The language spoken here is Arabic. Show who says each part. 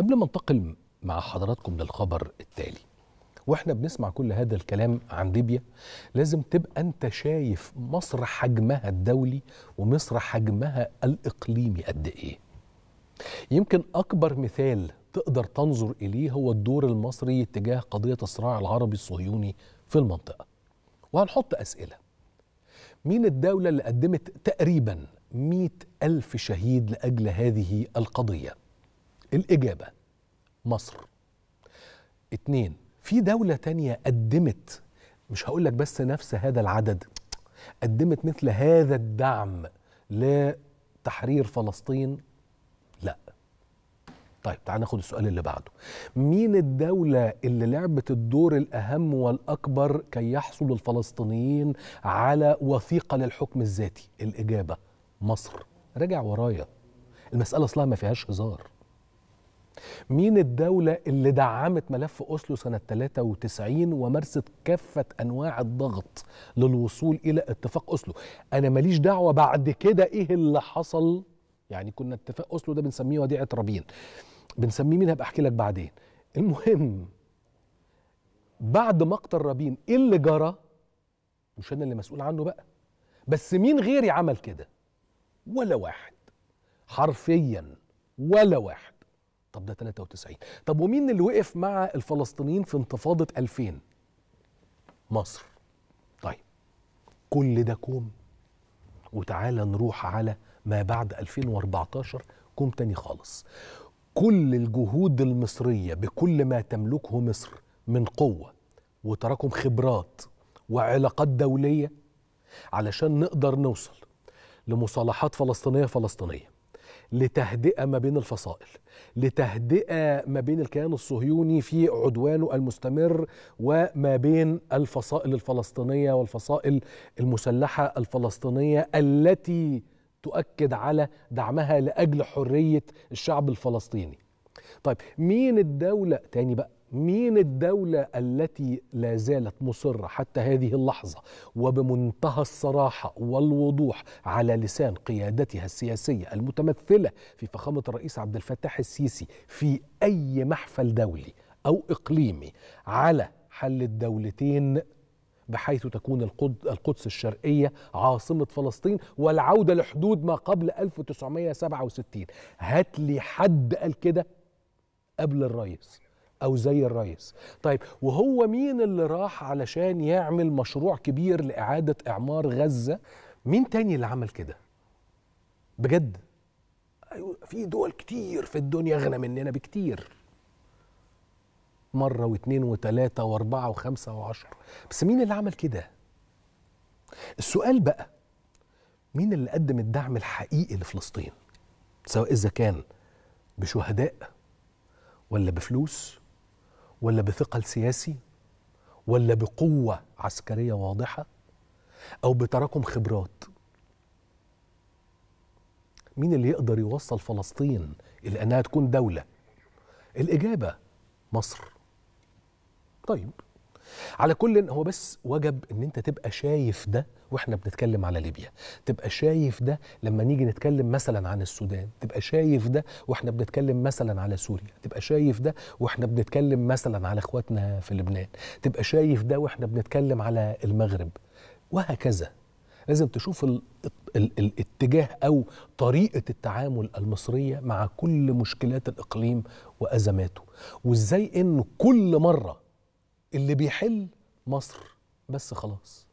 Speaker 1: قبل ما انتقل مع حضراتكم للخبر التالي وإحنا بنسمع كل هذا الكلام عن ليبيا لازم تبقى انت شايف مصر حجمها الدولي ومصر حجمها الإقليمي قد إيه. يمكن أكبر مثال تقدر تنظر إليه هو الدور المصري تجاه قضية الصراع العربي الصهيوني في المنطقة. وهنحط أسئلة. مين الدولة اللي قدمت تقريبا مئة ألف شهيد لأجل هذه القضية؟ الإجابة مصر. اتنين في دولة تانية قدمت مش هقول لك بس نفس هذا العدد قدمت مثل هذا الدعم لتحرير فلسطين؟ لا. طيب تعال ناخد السؤال اللي بعده. مين الدولة اللي لعبت الدور الأهم والأكبر كي يحصل الفلسطينيين على وثيقة للحكم الذاتي؟ الإجابة مصر. راجع ورايا. المسألة أصلها ما فيهاش هزار. مين الدولة اللي دعمت ملف أوسلو سنة 93 ومارست كافة أنواع الضغط للوصول إلى اتفاق أوسلو؟ أنا ماليش دعوة بعد كده إيه اللي حصل. يعني كنا اتفاق أوسلو ده بنسميه وديعة رابين. بنسميه مين؟ هبقى أحكي لك بعدين. المهم بعد مقتل رابين إيه اللي جرى؟ مش أنا اللي مسؤول عنه بقى. بس مين غيري عمل كده؟ ولا واحد. حرفيا ولا واحد. طب ده 93 طب ومين اللي وقف مع الفلسطينيين في انتفاضة 2000 مصر. طيب كل ده كوم. وتعالى نروح على ما بعد 2014 كوم تاني خالص. كل الجهود المصرية بكل ما تملكه مصر من قوة وتراكم خبرات وعلاقات دولية علشان نقدر نوصل لمصالحات فلسطينية فلسطينية. لتهدئة ما بين الفصائل لتهدئة ما بين الكيان الصهيوني في عدوانه المستمر وما بين الفصائل الفلسطينية والفصائل المسلحة الفلسطينية التي تؤكد على دعمها لأجل حرية الشعب الفلسطيني. طيب مين الدولة؟ تاني بقى مين الدولة التي لا زالت مصرة حتى هذه اللحظة وبمنتهى الصراحة والوضوح على لسان قيادتها السياسية المتمثلة في فخامة الرئيس عبد الفتاح السيسي في أي محفل دولي أو إقليمي على حل الدولتين بحيث تكون القدس الشرقية عاصمة فلسطين والعودة لحدود ما قبل 1967 هات لي حد قال كده قبل الرئيس. أو زي الرئيس طيب وهو مين اللي راح علشان يعمل مشروع كبير لإعادة إعمار غزة؟ مين تاني اللي عمل كده؟ بجد؟ أيوة في دول كتير في الدنيا أغنى مننا بكتير. مرة واثنين وثلاثة وأربعة وخمسة وعشرة. بس مين اللي عمل كده؟ السؤال بقى مين اللي قدم الدعم الحقيقي لفلسطين؟ سواء إذا كان بشهداء ولا بفلوس ولا بثقل سياسي ولا بقوة عسكرية واضحة أو بتراكم خبرات. مين اللي يقدر يوصل فلسطين إلى أنها تكون دولة؟ الإجابة مصر. طيب. على كل هو بس وجب إن أنت تبقى شايف ده وإحنا بنتكلم على ليبيا. تبقى شايف ده لما نيجي نتكلم مثلا عن السودان. تبقى شايف ده وإحنا بنتكلم مثلا على سوريا. تبقى شايف ده وإحنا بنتكلم مثلا على إخواتنا في لبنان. تبقى شايف ده وإحنا بنتكلم على المغرب. وهكذا. لازم تشوف ال ال الاتجاه أو طريقة التعامل المصرية مع كل مشكلات الإقليم وأزماته. وإزاي انه كل مرة اللي بيحل مصر. بس خلاص.